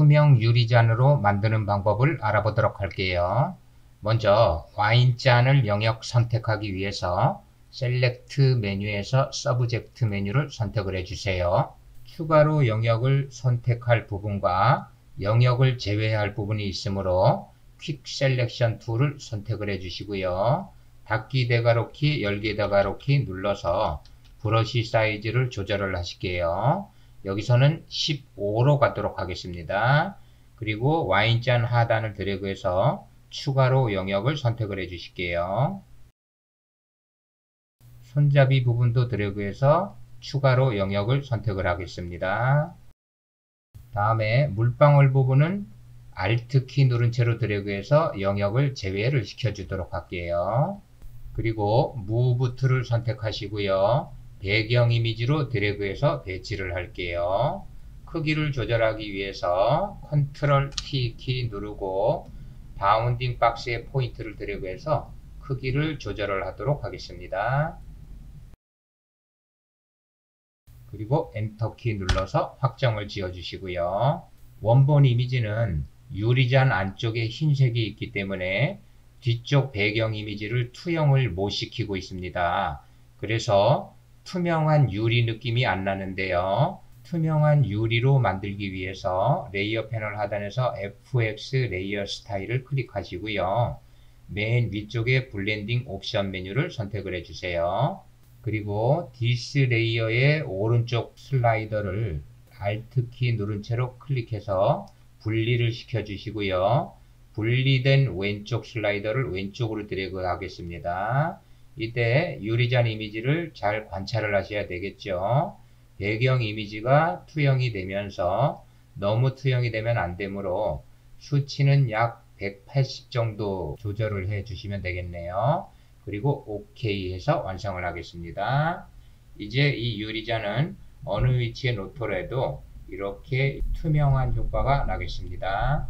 투명 유리잔으로 만드는 방법을 알아보도록 할게요. 먼저 와인잔을 영역 선택하기 위해서 Select 메뉴에서 Subject 메뉴를 선택을 해주세요. 추가로 영역을 선택할 부분과 영역을 제외할 부분이 있으므로 Quick Selection Tool을 선택을 해주시고요. 닫기 대괄호 키, 열기 대괄호 키 눌러서 브러쉬 사이즈를 조절을 하실게요. 여기서는 15로 가도록 하겠습니다. 그리고 와인잔 하단을 드래그해서 추가로 영역을 선택을 해 주실게요. 손잡이 부분도 드래그해서 추가로 영역을 선택을 하겠습니다. 다음에 물방울 부분은 Alt 키 누른 채로 드래그해서 영역을 제외를 시켜주도록 할게요. 그리고 Move 툴을 선택하시고요. 배경 이미지로 드래그해서 배치를 할게요. 크기를 조절하기 위해서 Ctrl T 키 누르고 Bounding Box의 포인트를 드래그해서 크기를 조절을 하도록 하겠습니다. 그리고 엔터 키 눌러서 확정을 지어 주시고요. 원본 이미지는 유리잔 안쪽에 흰색이 있기 때문에 뒤쪽 배경 이미지를 투영을 못 시키고 있습니다. 그래서 투명한 유리 느낌이 안 나는데요. 투명한 유리로 만들기 위해서 Layer 패널 하단에서 FX 레이어 스타일을 클릭하시고요. 맨 위쪽에 Blending Option 메뉴를 선택을 해주세요. 그리고 This Layer의 오른쪽 slider를 Alt 키 누른 채로 클릭해서 분리를 시켜 주시고요. 분리된 왼쪽 slider를 왼쪽으로 드래그 하겠습니다. 이때 유리잔 이미지를 잘 관찰을 하셔야 되겠죠. 배경 이미지가 투영이 되면서 너무 투영이 되면 안 되므로 수치는 약 180 정도 조절을 해 주시면 되겠네요. 그리고 OK 해서 완성을 하겠습니다. 이제 이 유리잔은 어느 위치에 놓더라도 이렇게 투명한 효과가 나겠습니다.